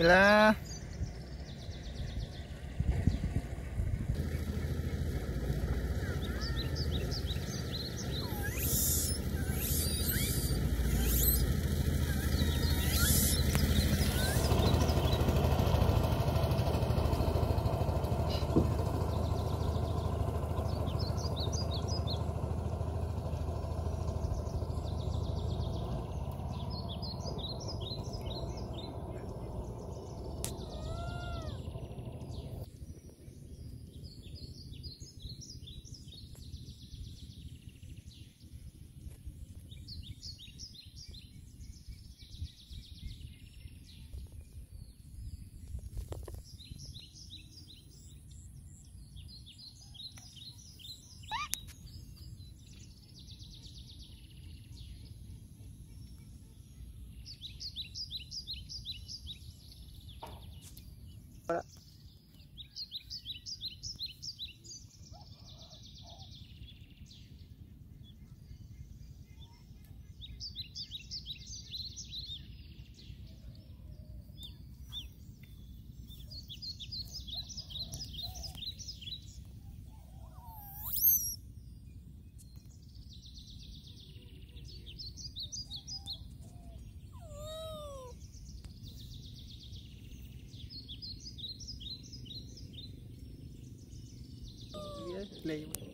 Bismillah. 没有。